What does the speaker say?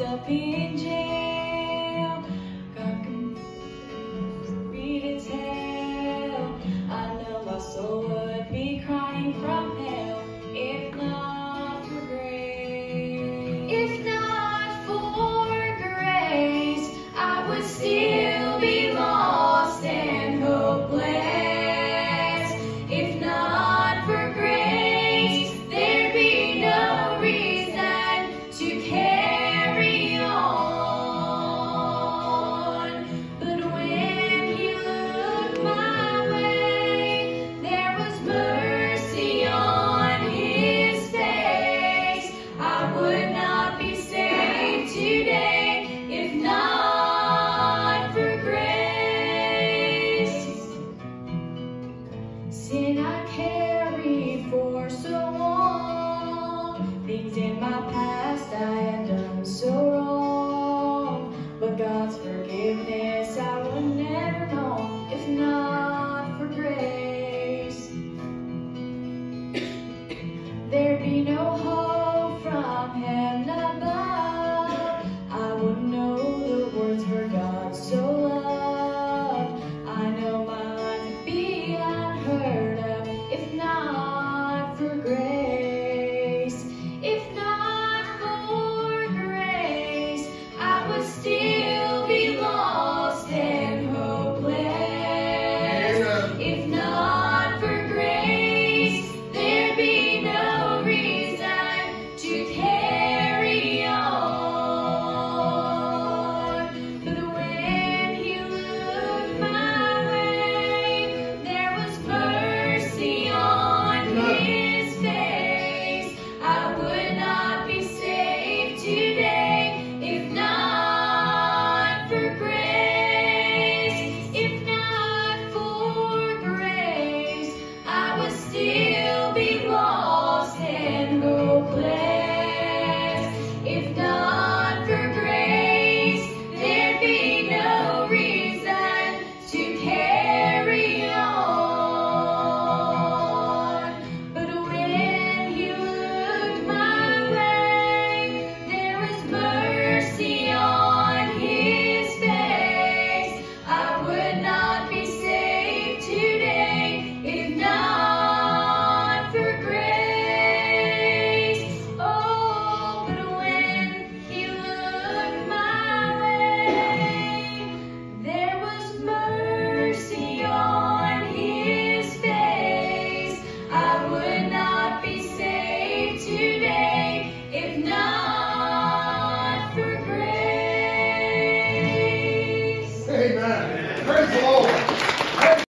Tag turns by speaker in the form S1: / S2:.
S1: up in jail.
S2: Sin I carried for so long,
S1: things in my past I